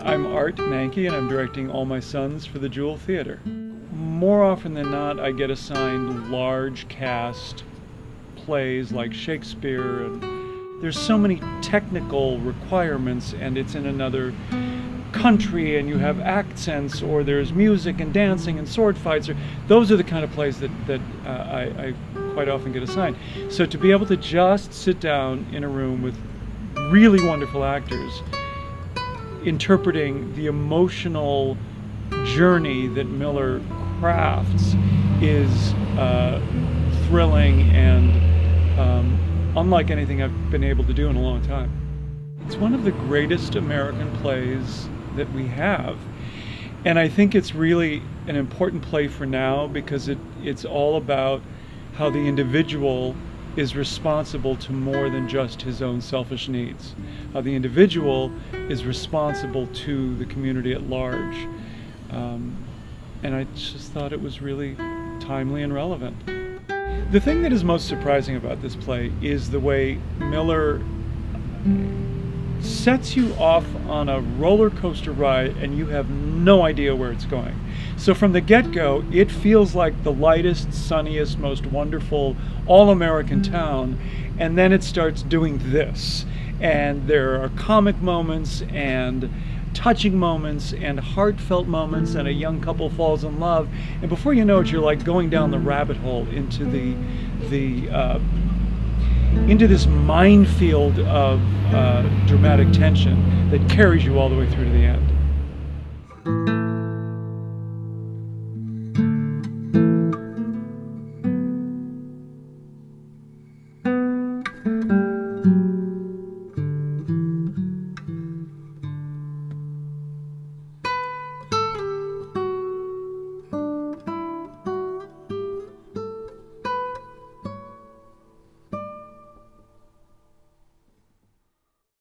I'm Art Manke and I'm directing All My Sons for the Jewel Theater. More often than not, I get assigned large cast plays like Shakespeare and there's so many technical requirements and it's in another country and you have accents or there's music and dancing and sword fights or those are the kind of plays that, that uh, I, I quite often get assigned. So to be able to just sit down in a room with really wonderful actors interpreting the emotional journey that Miller crafts is uh, thrilling and um, unlike anything I've been able to do in a long time. It's one of the greatest American plays that we have. And I think it's really an important play for now because it, it's all about how the individual is responsible to more than just his own selfish needs. How the individual is responsible to the community at large. Um, and I just thought it was really timely and relevant. The thing that is most surprising about this play is the way Miller sets you off on a roller coaster ride and you have no idea where it's going. So from the get-go, it feels like the lightest, sunniest, most wonderful all-American town, and then it starts doing this. And there are comic moments and touching moments and heartfelt moments and a young couple falls in love and before you know it you're like going down the rabbit hole into the the uh, into this minefield of uh, dramatic tension that carries you all the way through to the end.